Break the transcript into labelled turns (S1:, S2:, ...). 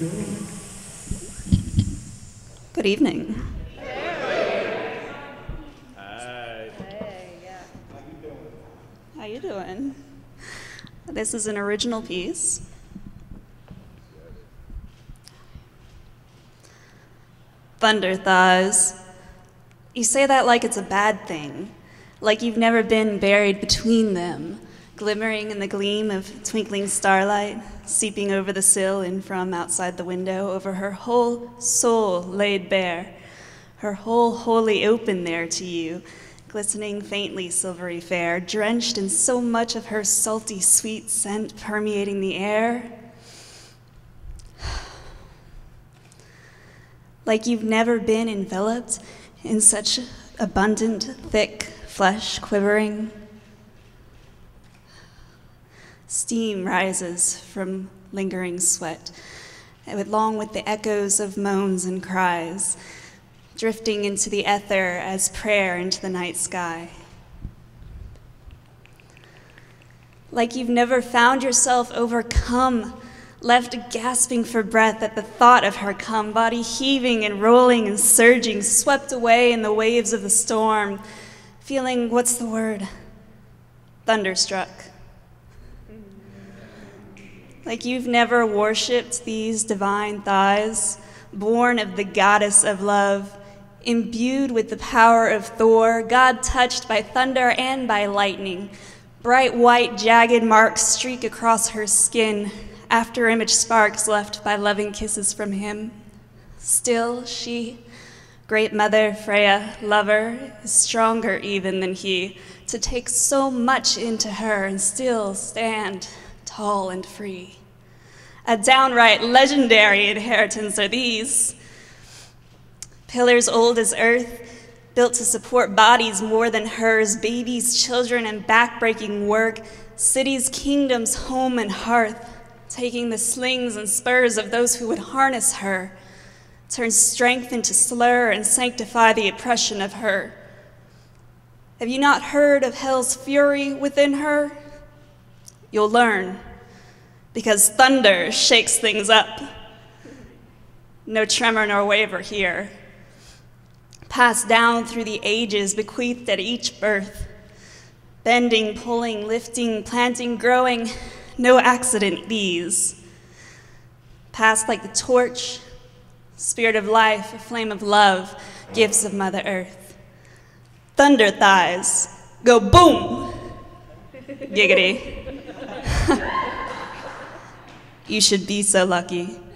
S1: Good evening.
S2: Hi.
S1: How you doing? This is an original piece. Thunder thighs. You say that like it's a bad thing, like you've never been buried between them, glimmering in the gleam of twinkling starlight, seeping over the sill and from outside the window, over her whole soul laid bare, her whole wholly open there to you, glistening faintly silvery fair, drenched in so much of her salty sweet scent permeating the air. Like you've never been enveloped in such abundant, thick flesh quivering. Steam rises from lingering sweat, along with the echoes of moans and cries, drifting into the ether as prayer into the night sky. Like you've never found yourself overcome, left gasping for breath at the thought of her come, body heaving and rolling and surging, swept away in the waves of the storm, feeling what's the word? Thunderstruck. Like you've never worshipped these divine thighs, born of the goddess of love, imbued with the power of Thor, God touched by thunder and by lightning. Bright white, jagged marks streak across her skin, after image sparks left by loving kisses from him. Still, she, great mother Freya, lover, is stronger even than he, to take so much into her and still stand tall and free. A downright legendary inheritance are these. Pillars old as earth, built to support bodies more than hers, babies, children, and backbreaking work, cities, kingdoms, home, and hearth, taking the slings and spurs of those who would harness her, turn strength into slur and sanctify the oppression of her. Have you not heard of hell's fury within her? You'll learn, because thunder shakes things up. No tremor nor waver here passed down through the ages, bequeathed at each birth. Bending, pulling, lifting, planting, growing, no accident these. Passed like the torch, spirit of life, a flame of love, gifts of Mother Earth. Thunder thighs, go boom! Giggity. you should be so lucky.